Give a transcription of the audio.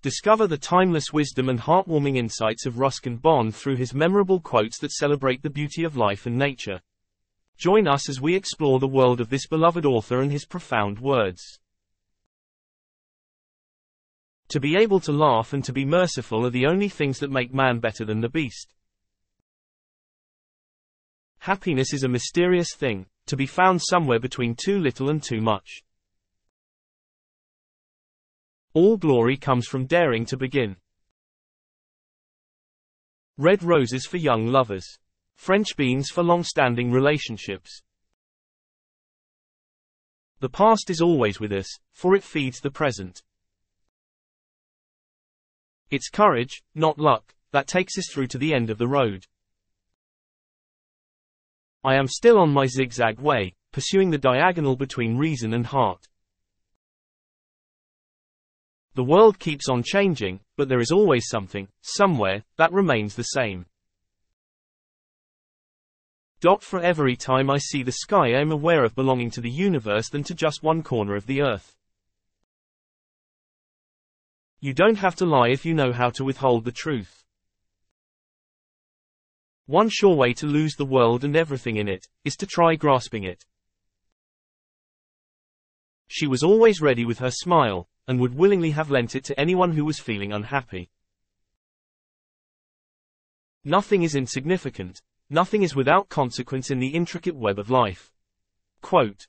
Discover the timeless wisdom and heartwarming insights of Ruskin Bond through his memorable quotes that celebrate the beauty of life and nature. Join us as we explore the world of this beloved author and his profound words. To be able to laugh and to be merciful are the only things that make man better than the beast. Happiness is a mysterious thing, to be found somewhere between too little and too much. All glory comes from daring to begin. Red roses for young lovers. French beans for long-standing relationships. The past is always with us, for it feeds the present. It's courage, not luck, that takes us through to the end of the road. I am still on my zigzag way, pursuing the diagonal between reason and heart. The world keeps on changing, but there is always something, somewhere, that remains the same. Dot for every time I see the sky I am aware of belonging to the universe than to just one corner of the earth. You don't have to lie if you know how to withhold the truth. One sure way to lose the world and everything in it, is to try grasping it. She was always ready with her smile, and would willingly have lent it to anyone who was feeling unhappy. Nothing is insignificant, nothing is without consequence in the intricate web of life. Quote,